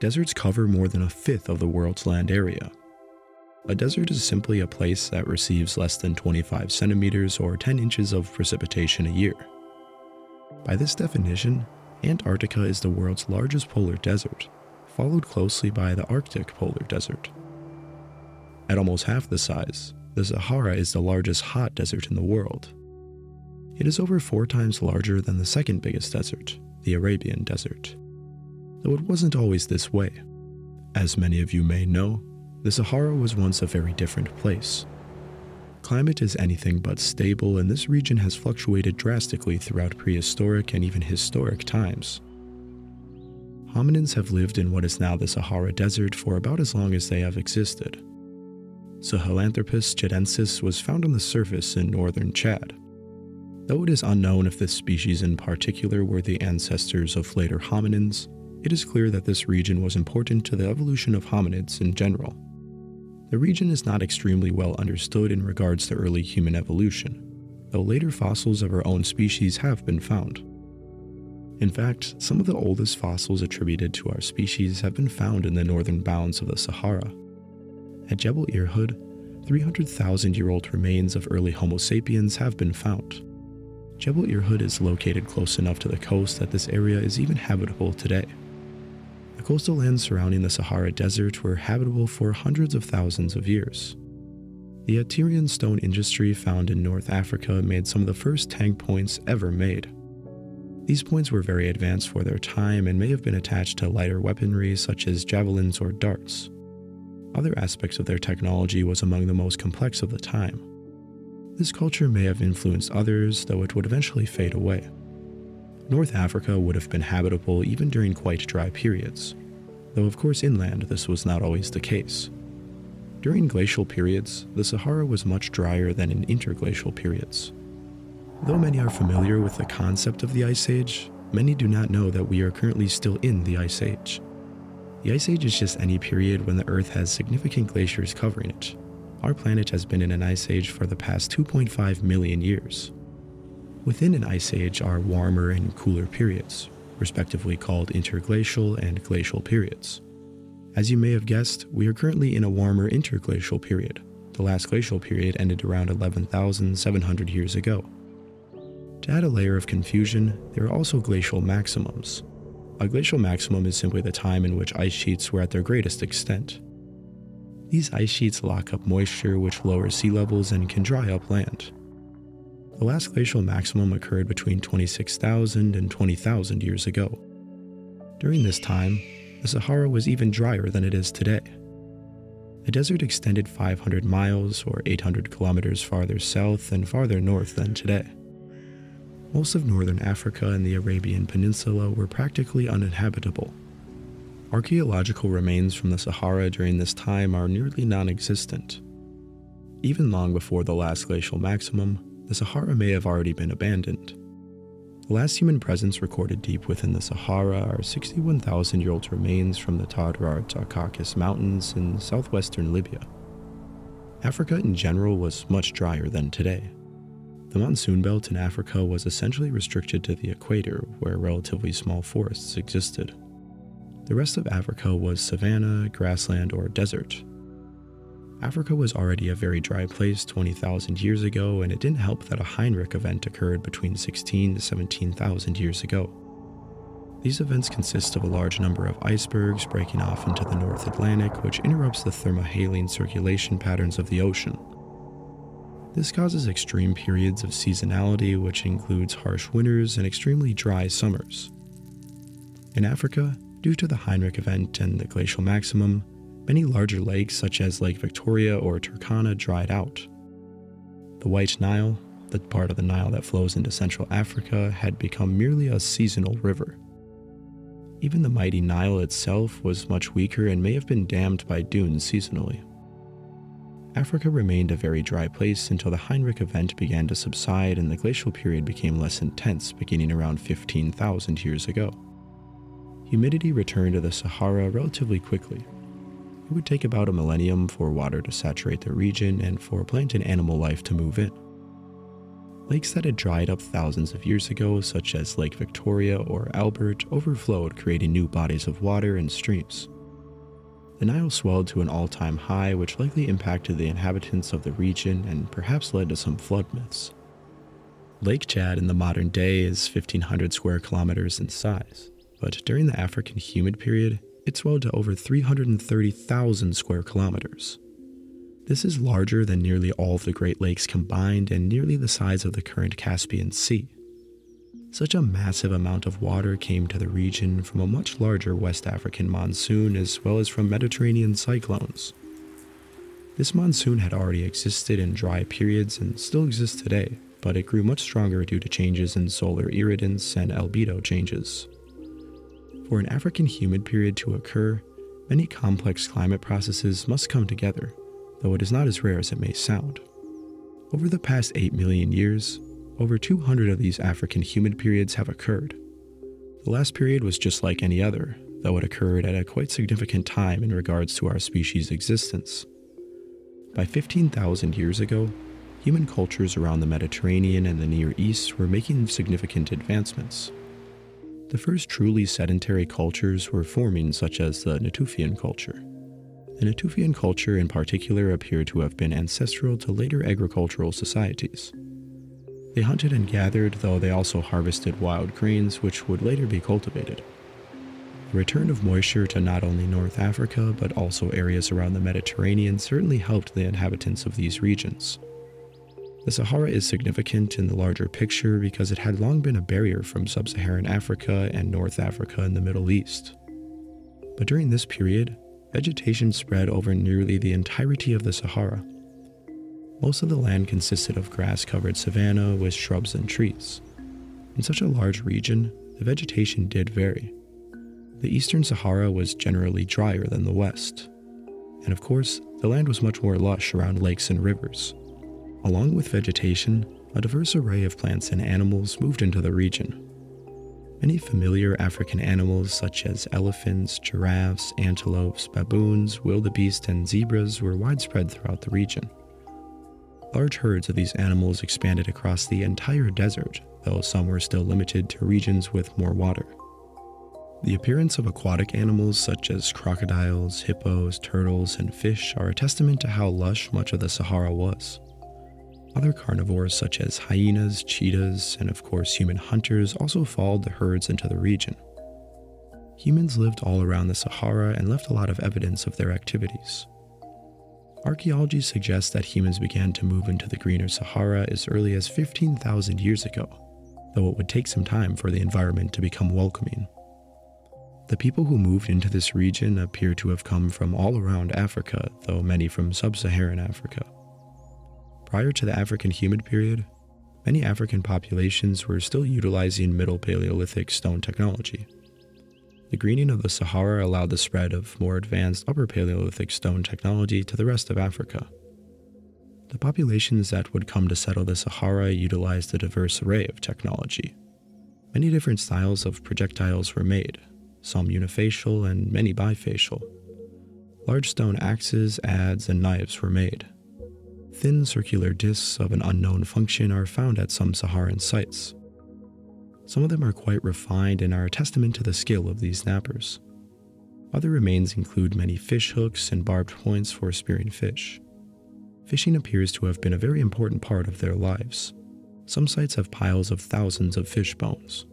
Deserts cover more than a fifth of the world's land area. A desert is simply a place that receives less than 25 centimeters or 10 inches of precipitation a year. By this definition, Antarctica is the world's largest polar desert, followed closely by the Arctic polar desert. At almost half the size, the Sahara is the largest hot desert in the world. It is over four times larger than the second biggest desert, the Arabian Desert. Though it wasn't always this way. As many of you may know, the Sahara was once a very different place. Climate is anything but stable, and this region has fluctuated drastically throughout prehistoric and even historic times. Hominins have lived in what is now the Sahara Desert for about as long as they have existed. Sahelanthropus tchadensis was found on the surface in northern Chad. Though it is unknown if this species in particular were the ancestors of later hominins, it is clear that this region was important to the evolution of hominids in general. The region is not extremely well understood in regards to early human evolution, though later fossils of our own species have been found. In fact, some of the oldest fossils attributed to our species have been found in the northern bounds of the Sahara. At Jebel Irhoud, 300,000 year old remains of early Homo sapiens have been found. Jebel Irhoud is located close enough to the coast that this area is even habitable today. Coastal lands surrounding the Sahara Desert were habitable for hundreds of thousands of years. The Aterian stone industry found in North Africa made some of the first tanged points ever made. These points were very advanced for their time and may have been attached to lighter weaponry such as javelins or darts. Other aspects of their technology was among the most complex of the time. This culture may have influenced others, though it would eventually fade away. North Africa would have been habitable even during quite dry periods, though of course inland this was not always the case. During glacial periods, the Sahara was much drier than in interglacial periods. Though many are familiar with the concept of the Ice Age, many do not know that we are currently still in the Ice Age. The Ice Age is just any period when the Earth has significant glaciers covering it. Our planet has been in an ice age for the past 2.5 million years. Within an ice age are warmer and cooler periods, respectively called interglacial and glacial periods. As you may have guessed, we are currently in a warmer interglacial period. The last glacial period ended around 11,700 years ago. To add a layer of confusion, there are also glacial maximums. A glacial maximum is simply the time in which ice sheets were at their greatest extent. These ice sheets lock up moisture, which lowers sea levels and can dry up land. The last glacial maximum occurred between 26,000 and 20,000 years ago. During this time, the Sahara was even drier than it is today. The desert extended 500 miles or 800 kilometers farther south and farther north than today. Most of northern Africa and the Arabian Peninsula were practically uninhabitable. Archaeological remains from the Sahara during this time are nearly non existent. Even long before the last glacial maximum, the Sahara may have already been abandoned. The last human presence recorded deep within the Sahara are 61,000 year old remains from the Tadrart Acacus Mountains in southwestern Libya. Africa in general was much drier than today. The monsoon belt in Africa was essentially restricted to the equator, where relatively small forests existed. The rest of Africa was savanna, grassland, or desert, Africa was already a very dry place 20,000 years ago, and it didn't help that a Heinrich event occurred between 16 to 17,000 years ago. These events consist of a large number of icebergs breaking off into the North Atlantic, which interrupts the thermohaline circulation patterns of the ocean. This causes extreme periods of seasonality, which includes harsh winters and extremely dry summers. In Africa, due to the Heinrich event and the glacial maximum, many larger lakes such as Lake Victoria or Turkana dried out. The White Nile, the part of the Nile that flows into Central Africa, had become merely a seasonal river. Even the mighty Nile itself was much weaker and may have been dammed by dunes seasonally. Africa remained a very dry place until the Heinrich event began to subside and the glacial period became less intense beginning around 15,000 years ago. Humidity returned to the Sahara relatively quickly, it would take about a millennium for water to saturate the region and for plant and animal life to move in. Lakes that had dried up thousands of years ago, such as Lake Victoria or Albert, overflowed, creating new bodies of water and streams. The Nile swelled to an all time high, which likely impacted the inhabitants of the region and perhaps led to some flood myths. Lake Chad in the modern day is 1,500 square kilometers in size, but during the African humid period, it swelled to over 330,000 square kilometers. This is larger than nearly all of the Great Lakes combined and nearly the size of the current Caspian Sea. Such a massive amount of water came to the region from a much larger West African monsoon as well as from Mediterranean cyclones. This monsoon had already existed in dry periods and still exists today, but it grew much stronger due to changes in solar irradiance and albedo changes. For an African humid period to occur, many complex climate processes must come together, though it is not as rare as it may sound. Over the past 8 million years, over 200 of these African humid periods have occurred. The last period was just like any other, though it occurred at a quite significant time in regards to our species' existence. By 15,000 years ago, human cultures around the Mediterranean and the Near East were making significant advancements. The first truly sedentary cultures were forming, such as the Natufian culture. The Natufian culture in particular appeared to have been ancestral to later agricultural societies. They hunted and gathered, though they also harvested wild grains, which would later be cultivated. The return of moisture to not only North Africa, but also areas around the Mediterranean certainly helped the inhabitants of these regions. The Sahara is significant in the larger picture because it had long been a barrier from sub Saharan Africa and North Africa and the Middle East. But during this period, vegetation spread over nearly the entirety of the Sahara, most of the land consisted of grass covered savanna with shrubs and trees. In such a large region, the vegetation did vary. The eastern Sahara was generally drier than the west. And of course, the land was much more lush around lakes and rivers. Along with vegetation, a diverse array of plants and animals moved into the region. Many familiar African animals such as elephants, giraffes, antelopes, baboons, wildebeest, and zebras were widespread throughout the region. Large herds of these animals expanded across the entire desert, though some were still limited to regions with more water. The appearance of aquatic animals such as crocodiles, hippos, turtles, and fish are a testament to how lush much of the Sahara was. Other carnivores such as hyenas, cheetahs, and of course human hunters also followed the herds into the region. Humans lived all around the Sahara and left a lot of evidence of their activities. Archaeology suggests that humans began to move into the greener Sahara as early as 15,000 years ago, though it would take some time for the environment to become welcoming. The people who moved into this region appear to have come from all around Africa, though many from sub Saharan Africa. Prior to the African humid period, many African populations were still utilizing Middle Paleolithic stone technology. The greening of the Sahara allowed the spread of more advanced Upper Paleolithic stone technology to the rest of Africa. The populations that would come to settle the Sahara utilized a diverse array of technology. Many different styles of projectiles were made, some unifacial and many bifacial. Large stone axes, adze, and knives were made. Thin circular discs of an unknown function are found at some Saharan sites. Some of them are quite refined and are a testament to the skill of these knappers. Other remains include many fish hooks and barbed points for spearing fish. Fishing appears to have been a very important part of their lives. Some sites have piles of thousands of fish bones.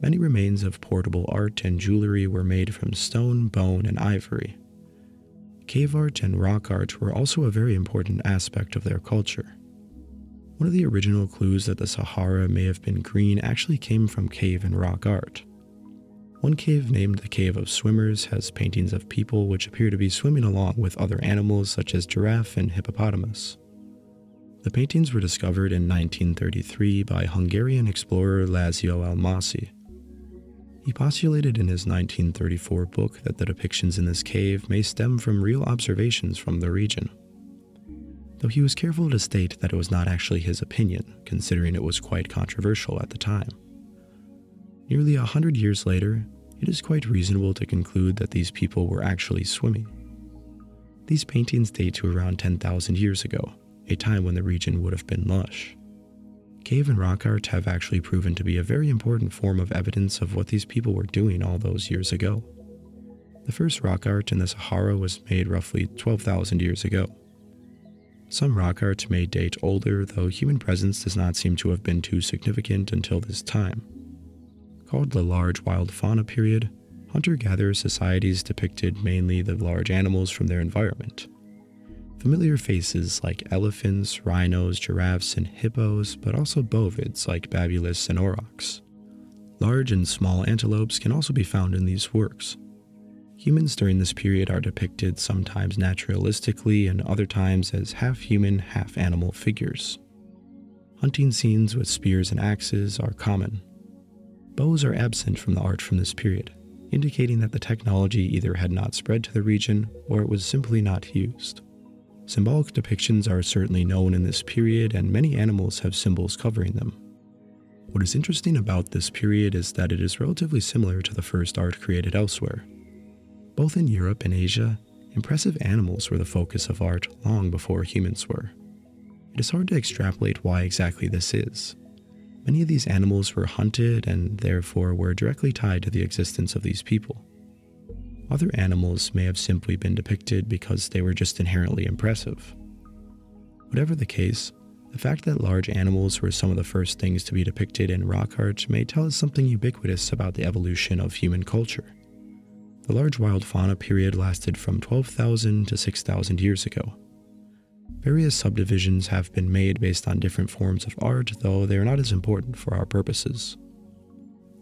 Many remains of portable art and jewelry were made from stone, bone, and ivory. Cave art and rock art were also a very important aspect of their culture. One of the original clues that the Sahara may have been green actually came from cave and rock art. One cave named the Cave of Swimmers has paintings of people which appear to be swimming along with other animals such as giraffe and hippopotamus. The paintings were discovered in 1933 by Hungarian explorer László Almásy. He postulated in his 1934 book that the depictions in this cave may stem from real observations from the region though he was careful to state that it was not actually his opinion, considering it was quite controversial at the time. Nearly a hundred years later, it is quite reasonable to conclude that these people were actually swimming. These paintings date to around 10,000 years ago, a time when the region would have been lush. Cave and rock art have actually proven to be a very important form of evidence of what these people were doing all those years ago. The first rock art in the Sahara was made roughly 12,000 years ago. Some rock art may date older, though human presence does not seem to have been too significant until this time. Called the Large Wild Fauna period, hunter gatherer societies depicted mainly the large animals from their environment. Familiar faces like elephants, rhinos, giraffes, and hippos, but also bovids like Bubalus and aurochs. Large and small antelopes can also be found in these works. Humans during this period are depicted sometimes naturalistically and other times as half human, half animal figures. Hunting scenes with spears and axes are common. Bows are absent from the art from this period, indicating that the technology either had not spread to the region or it was simply not used. Symbolic depictions are certainly known in this period, and many animals have symbols covering them. What is interesting about this period is that it is relatively similar to the first art created elsewhere. Both in Europe and Asia, impressive animals were the focus of art long before humans were. It is hard to extrapolate why exactly this is. Many of these animals were hunted and therefore were directly tied to the existence of these people. Other animals may have simply been depicted because they were just inherently impressive. Whatever the case, the fact that large animals were some of the first things to be depicted in rock art may tell us something ubiquitous about the evolution of human culture. The large wild fauna period lasted from 12,000 to 6,000 years ago. Various subdivisions have been made based on different forms of art, though they are not as important for our purposes.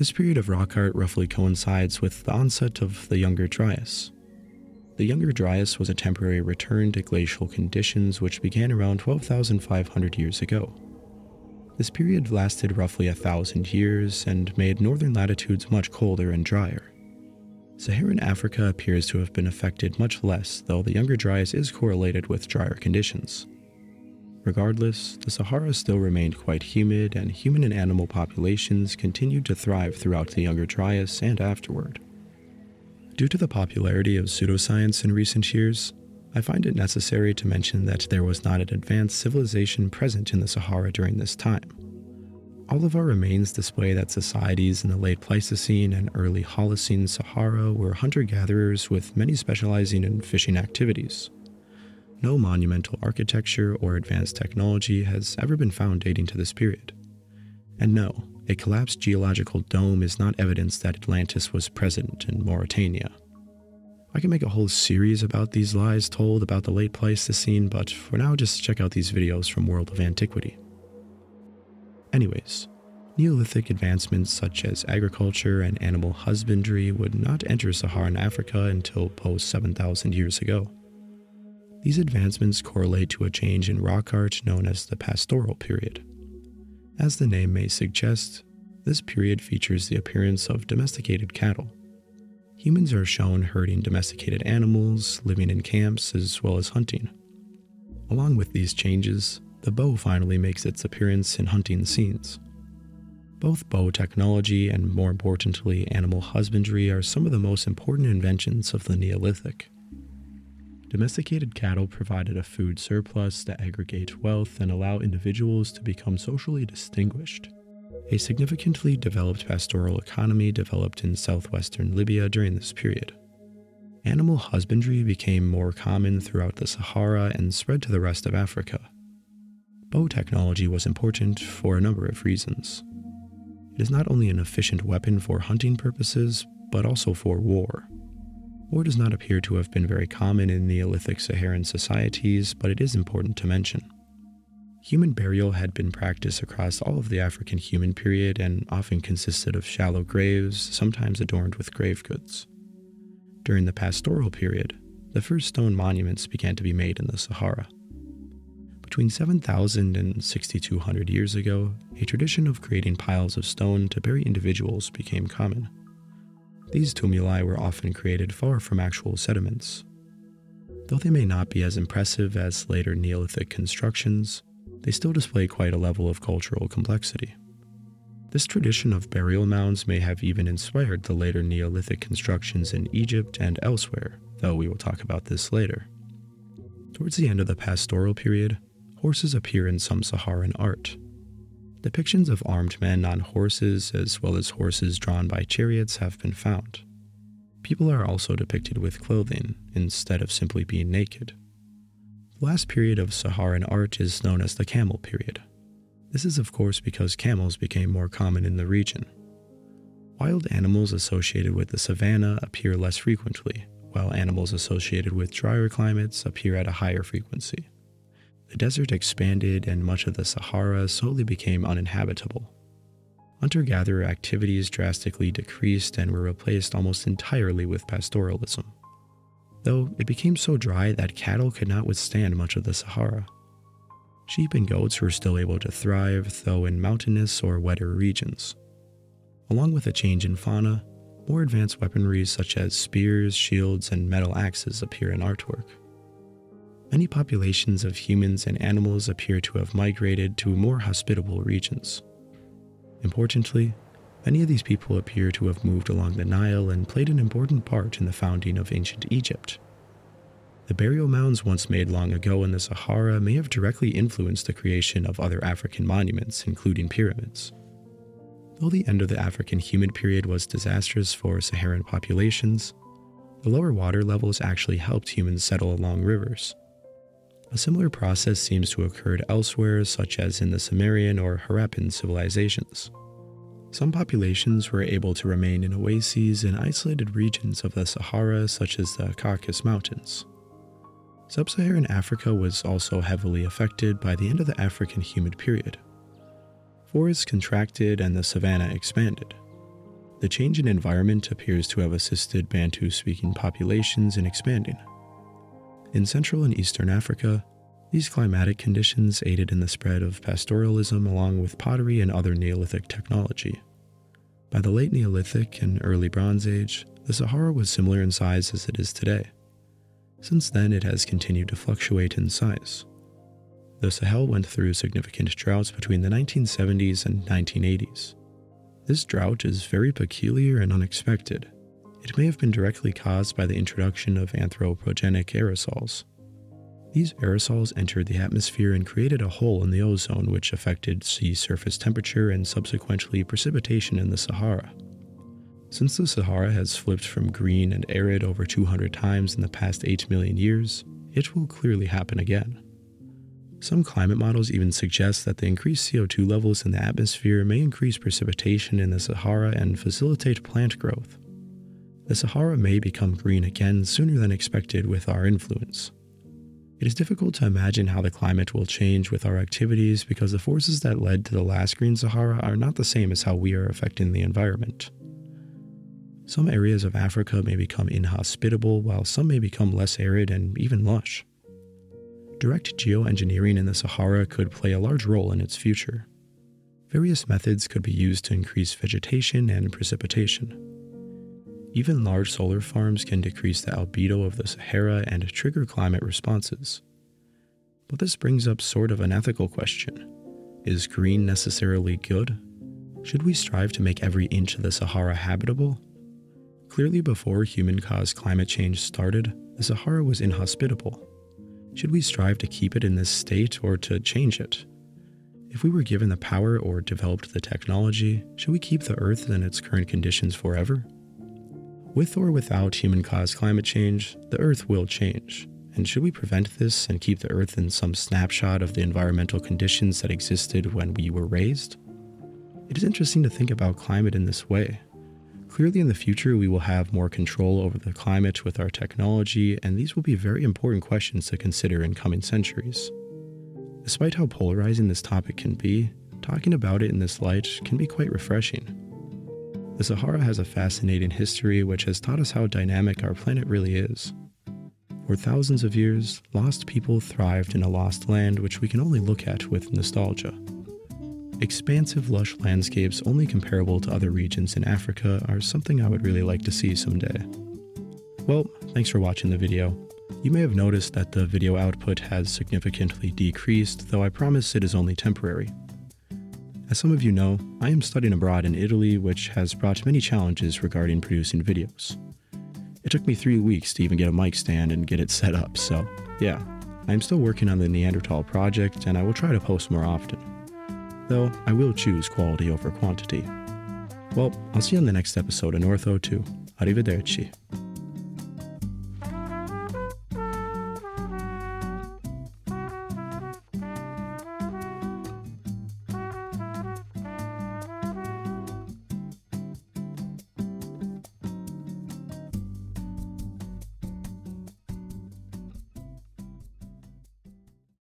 This period of rock art roughly coincides with the onset of the Younger Dryas. The Younger Dryas was a temporary return to glacial conditions which began around 12,500 years ago. This period lasted roughly a thousand years and made northern latitudes much colder and drier. Saharan Africa appears to have been affected much less, though the Younger Dryas is correlated with drier conditions. Regardless, the Sahara still remained quite humid, and human and animal populations continued to thrive throughout the Younger Dryas and afterward. Due to the popularity of pseudoscience in recent years, I find it necessary to mention that there was not an advanced civilization present in the Sahara during this time. All of our remains display that societies in the late Pleistocene and early Holocene Sahara were hunter gatherers with many specializing in fishing activities. No monumental architecture or advanced technology has ever been found dating to this period. And no, a collapsed geological dome is not evidence that Atlantis was present in Mauritania. I can make a whole series about these lies told about the late Pleistocene, but for now just check out these videos from World of Antiquity. Anyways, Neolithic advancements such as agriculture and animal husbandry would not enter Saharan Africa until post 7,000 years ago. These advancements correlate to a change in rock art known as the pastoral period. As the name may suggest, this period features the appearance of domesticated cattle. Humans are shown herding domesticated animals, living in camps, as well as hunting. Along with these changes, the bow finally makes its appearance in hunting scenes. Both bow technology and, more importantly, animal husbandry are some of the most important inventions of the Neolithic. Domesticated cattle provided a food surplus to aggregate wealth and allow individuals to become socially distinguished. A significantly developed pastoral economy developed in southwestern Libya during this period. Animal husbandry became more common throughout the Sahara and spread to the rest of Africa. Bow technology was important for a number of reasons. It is not only an efficient weapon for hunting purposes, but also for war. War does not appear to have been very common in Neolithic Saharan societies, but it is important to mention. Human burial had been practiced across all of the African humid period and often consisted of shallow graves, sometimes adorned with grave goods. During the pastoral period, the first stone monuments began to be made in the Sahara. Between 7,000 and 6,200 years ago, a tradition of creating piles of stone to bury individuals became common. These tumuli were often created far from actual sediments. Though they may not be as impressive as later Neolithic constructions, they still display quite a level of cultural complexity. This tradition of burial mounds may have even inspired the later Neolithic constructions in Egypt and elsewhere, though we will talk about this later. Towards the end of the pastoral period, horses appear in some Saharan art. Depictions of armed men on horses, as well as horses drawn by chariots, have been found. People are also depicted with clothing, instead of simply being naked. The last period of Saharan art is known as the Camel period. This is, of course, because camels became more common in the region. Wild animals associated with the savanna appear less frequently, while animals associated with drier climates appear at a higher frequency the desert expanded and much of the Sahara slowly became uninhabitable. Hunter gatherer activities drastically decreased and were replaced almost entirely with pastoralism. Though it became so dry that cattle could not withstand much of the Sahara. Sheep and goats were still able to thrive, though in mountainous or wetter regions. Along with a change in fauna, more advanced weaponry such as spears, shields, and metal axes appear in artwork many populations of humans and animals appear to have migrated to more hospitable regions. Importantly, many of these people appear to have moved along the Nile and played an important part in the founding of ancient Egypt. The burial mounds once made long ago in the Sahara may have directly influenced the creation of other African monuments, including pyramids. Though the end of the African humid period was disastrous for Saharan populations, the lower water levels actually helped humans settle along rivers. A similar process seems to have occurred elsewhere, such as in the Sumerian or Harappan civilizations. Some populations were able to remain in oases in isolated regions of the Sahara, such as the Acacus Mountains. Sub Saharan Africa was also heavily affected by the end of the African humid period. Forests contracted and the savanna expanded. The change in environment appears to have assisted Bantu speaking populations in expanding. In Central and Eastern Africa, these climatic conditions aided in the spread of pastoralism along with pottery and other Neolithic technology. By the late Neolithic and early Bronze Age, the Sahara was similar in size as it is today. Since then, it has continued to fluctuate in size. The Sahel went through significant droughts between the 1970s and 1980s. This drought is very peculiar and unexpected, it may have been directly caused by the introduction of anthropogenic aerosols. These aerosols entered the atmosphere and created a hole in the ozone, which affected sea surface temperature and subsequently precipitation in the Sahara. Since the Sahara has flipped from green and arid over 200 times in the past 8 million years, it will clearly happen again. Some climate models even suggest that the increased CO2 levels in the atmosphere may increase precipitation in the Sahara and facilitate plant growth the Sahara may become green again sooner than expected with our influence. It is difficult to imagine how the climate will change with our activities because the forces that led to the last green Sahara are not the same as how we are affecting the environment. Some areas of Africa may become inhospitable, while some may become less arid and even lush. Direct geoengineering in the Sahara could play a large role in its future. Various methods could be used to increase vegetation and precipitation. Even large solar farms can decrease the albedo of the Sahara and trigger climate responses. But this brings up sort of an ethical question. Is green necessarily good? Should we strive to make every inch of the Sahara habitable? Clearly, before human caused climate change started, the Sahara was inhospitable. Should we strive to keep it in this state or to change it? If we were given the power or developed the technology, should we keep the Earth in its current conditions forever? With or without human caused climate change, the Earth will change. And should we prevent this and keep the Earth in some snapshot of the environmental conditions that existed when we were raised? It is interesting to think about climate in this way. Clearly, in the future, we will have more control over the climate with our technology, and these will be very important questions to consider in coming centuries. Despite how polarizing this topic can be, talking about it in this light can be quite refreshing. The Sahara has a fascinating history which has taught us how dynamic our planet really is. For thousands of years, lost people thrived in a lost land which we can only look at with nostalgia. Expansive, lush landscapes only comparable to other regions in Africa are something I would really like to see someday. Well, thanks for watching the video. You may have noticed that the video output has significantly decreased, though I promise it is only temporary. As some of you know, I am studying abroad in Italy, which has brought many challenges regarding producing videos. It took me three weeks to even get a mic stand and get it set up, so yeah, I am still working on the Neanderthal project and I will try to post more often. though I will choose quality over quantity. Well, I'll see you on the next episode of North 02. Arrivederci.